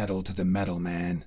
pedal to the metal, man.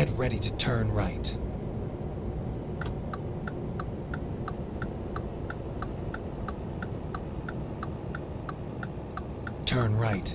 Get ready to turn right. Turn right.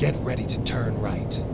Get ready to turn right.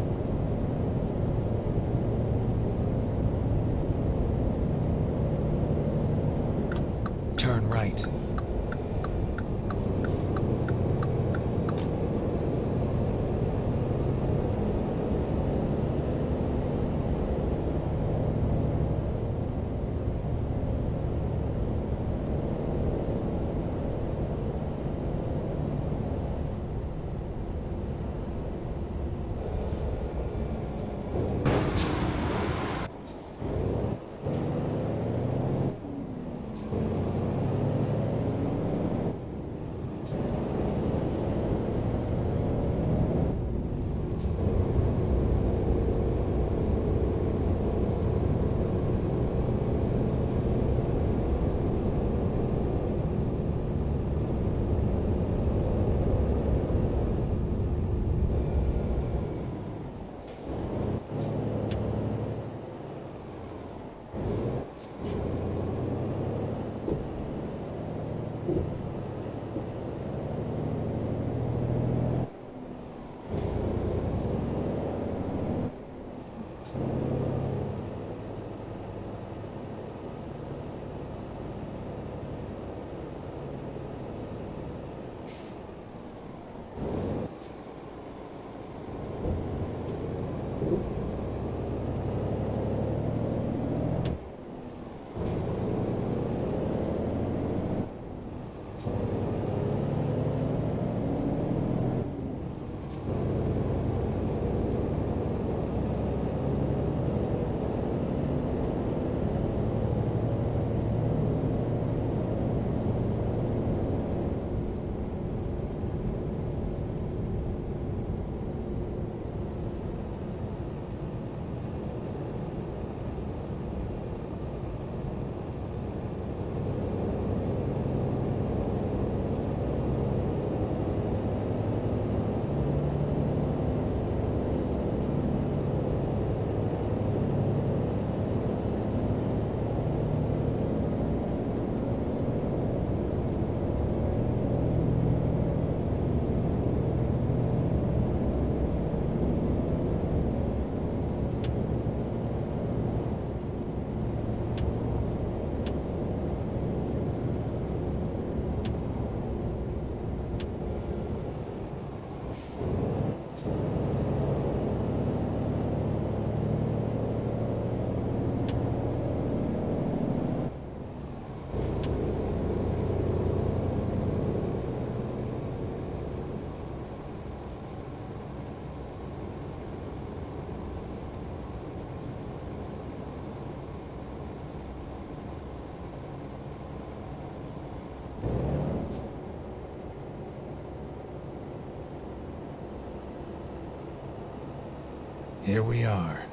Here we are,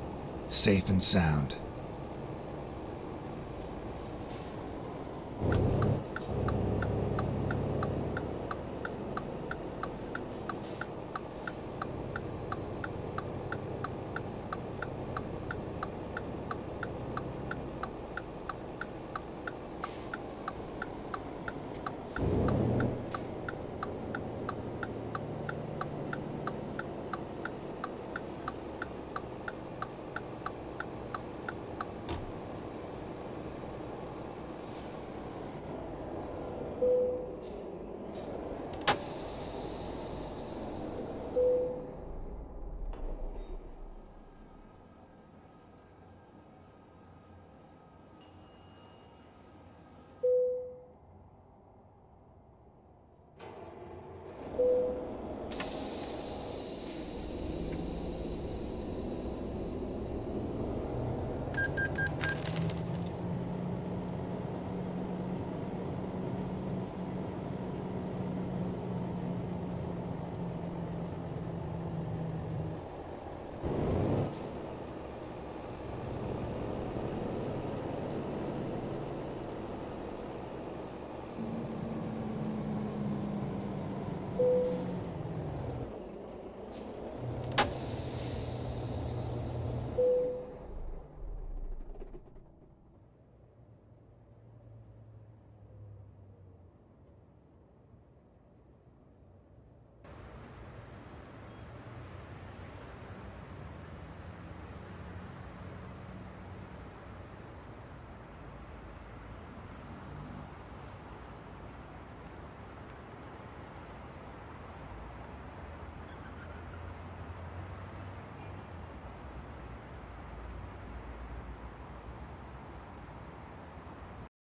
safe and sound.